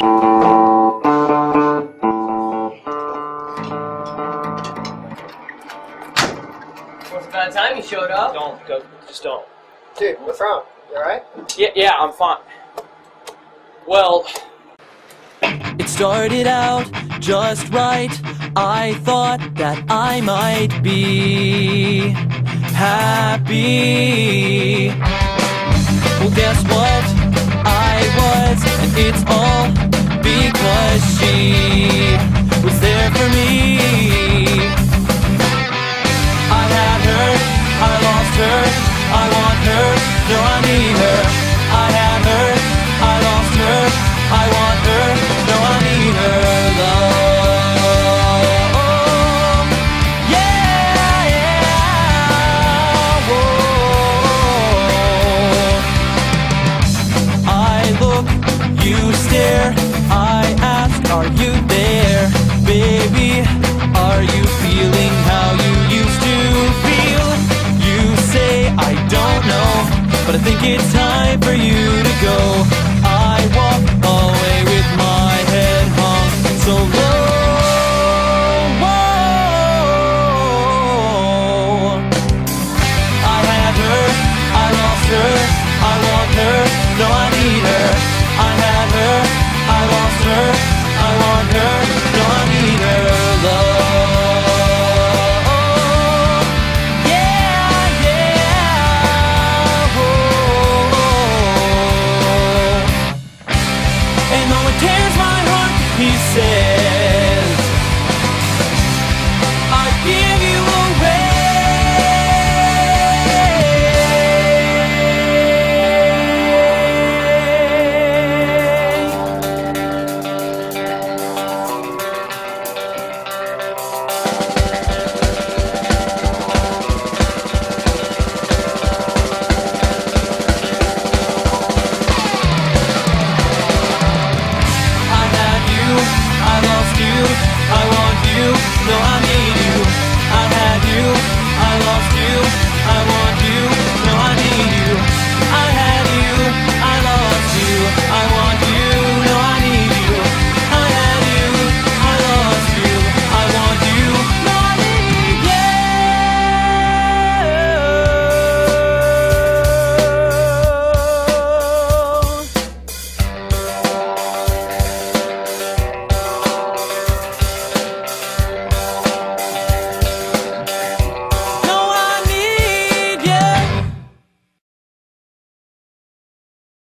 Was about time you showed up. Don't go. Just don't. Dude, what's wrong? You alright? Yeah, yeah, I'm fine. Well, It started out just right. I thought that I might be happy. Well, guess what? It's all because she was there for me. I had her, I lost her, I want her, no, I dear I ask, are you there? Baby, are you feeling how you used to feel? You say, I don't know But I think it's time for you to go I walk And though it tears my heart, he said.